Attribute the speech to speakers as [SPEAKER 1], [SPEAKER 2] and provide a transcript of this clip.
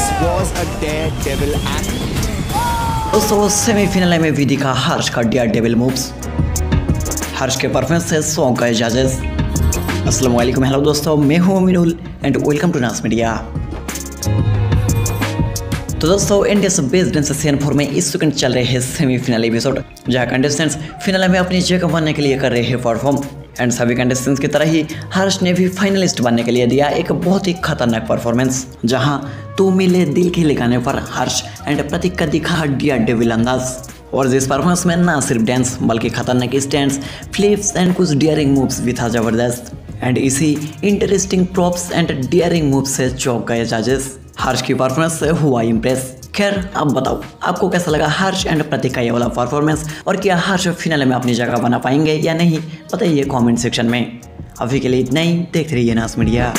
[SPEAKER 1] This was a daredevil act.
[SPEAKER 2] दोस्तों semifinal में भी दिखा हर्ष का डियर डेविल मूव्स हर्ष के परफॉर्मेंस से सॉन्ग का जजेस अस्सलाम वालेकुम। हेलो दोस्तों, मैं हूँ Aminul and welcome to NAS media तो दोस्तों India based dance season four में इस सेकंड चल रहे हैं सेमीफाइनल एपिसोड जहाँ कंटेस्टेंट्स फिनल में अपनी जगह बनने के लिए कर रहे हैं परफॉर्म एंड सभी कंटेस्टेंट्स की तरह ही हर्ष ने भी फाइनलिस्ट बनने के लिए दिया एक बहुत ही खतरनाक परफॉर्मेंस जहाँ तू मिले दिल के लिखाने पर हर्ष एंड प्रतीक का दिखा डिया डेविल अंदाज। और जिस परफॉर्मेंस में ना सिर्फ़ डांस बल्कि खतरनाक स्टैंड्स फ्लिप्स एंड कुछ डियरिंग मूव्स भी था ज़बरदस्त। एंड इसी interesting props and daring move से चौंक गए जजेस हर्ष की परफॉर्मेंस से हुआ इम्प्रेस खैर अब बताओ, आपको कैसा लगा हर्ष एंड प्रतीक का ये वाला परफॉर्मेंस और क्या हर्ष फिनल में अपनी जगह बना पाएँगे या नहीं? बताइए कमेंट सेक्शन में। अभी के लिए इतना ही। देखते रहिए नास मीडिया